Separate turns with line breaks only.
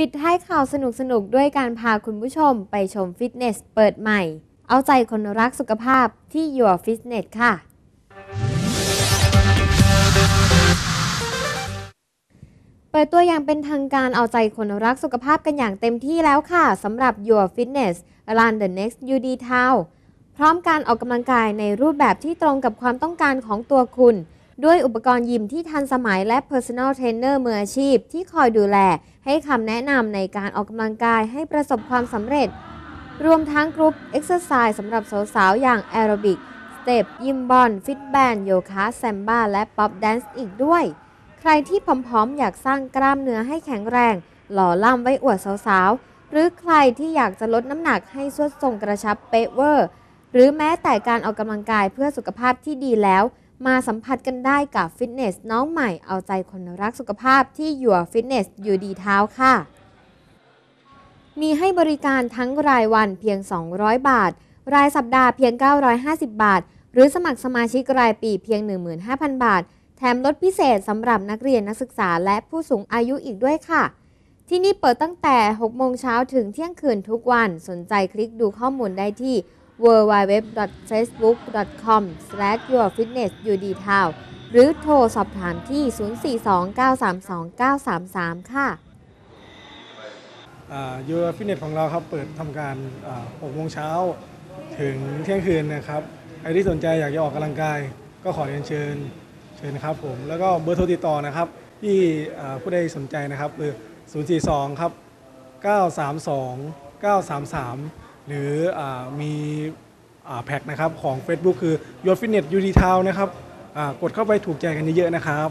ปิดท้ายข่าวสนุกๆด้วยการพาคุณผู้ชมไปชมฟิตเนสเปิดใหม่ เอาใจคนรักสุขภาพที่ Your Fitness ค่ะ เปิดตัวอย่างเป็นทางการเอาใจคนรักสุขภาพกันอย่างเต็มที่แล้วค่ะสำหรับ Your Fitness Run the Next UD Town พร้อมการออกกำลังกายในรูปแบบที่ตรงกับความต้องการของตัวคุณ ด้วยอุปกรณ์ยิมที่ทันสมัยและ Personal Trainer มืออาชีพ ที่คอยดูแล ให้คำแนะนำในการออกกำลังกายให้ประสบความสำเร็จ รวมทั้ง group exercise สำหรับสาวๆ อย่างแอโรบิก step gym ball fit band โยคะแซมบ้าและ pop dance อีกด้วย ใครที่พร้อมๆ อยากสร้างกล้ามเนื้อให้แข็งแรง หล่อล่ำไว้อวดสาวๆ หรือใครที่อยากจะลดน้ำหนักให้ทรวดทรงกระชับเป๊ะเวอร์ หรือแม้แต่การออกกำลังกายเพื่อสุขภาพที่ดีแล้ว มาสัมผัสกันได้กับฟิตเนสน้องใหม่เอาใจคนรักสุขภาพที่ Your Fitness UD Town ค่ะ มีให้บริการทั้งรายวันเพียง 200 บาท รายสัปดาห์เพียง 950 บาท หรือสมัครสมาชิกรายปีเพียง 15,000 บาท แถมลดพิเศษสำหรับนักเรียนนักศึกษาและผู้สูงอายุอีกด้วยค่ะ ที่นี่เปิดตั้งแต่ 6 โมงเช้าถึงเที่ยงคืนทุกวัน สนใจคลิกดูข้อมูลได้ที่ www.facebook.com/yourfitnessudtown หรือโทรสอบถามที่ 042-932-933 ค่ะ
ยูฟิตเนสของเราครับเปิดทำการ6โมงเช้าถึงเที่ยงคืนนะครับ ใครที่สนใจอยากจะออกกำลังกาย ก็ขอเรียนเชิญเชิญนะครับผม แล้วก็เบอร์โทรติดต่อนะครับที่ผู้ใดสนใจนะครับเบอร์042 ครับ 932 933 หรืออมีอแพ็กนะครับของ Facebook คือ Your Fitness UD Town นะครับกดเข้าไปถูกใจกันเยอะๆนะครับ